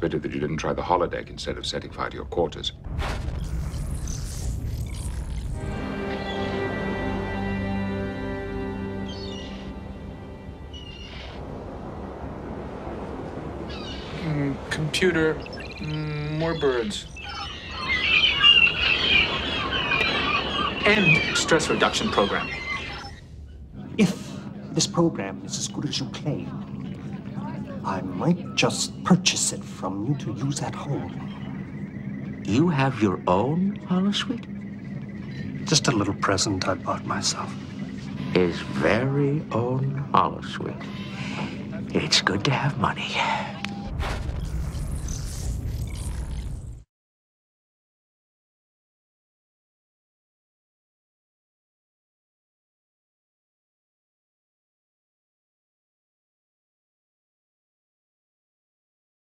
pity that you didn't try the holodeck instead of setting fire to your quarters. Mm, computer, mm, more birds. End stress reduction program. If this program is as good as you claim, I might just purchase it from you to use at home. You have your own holosuite? Just a little present I bought myself. His very own holosuite. It's good to have money.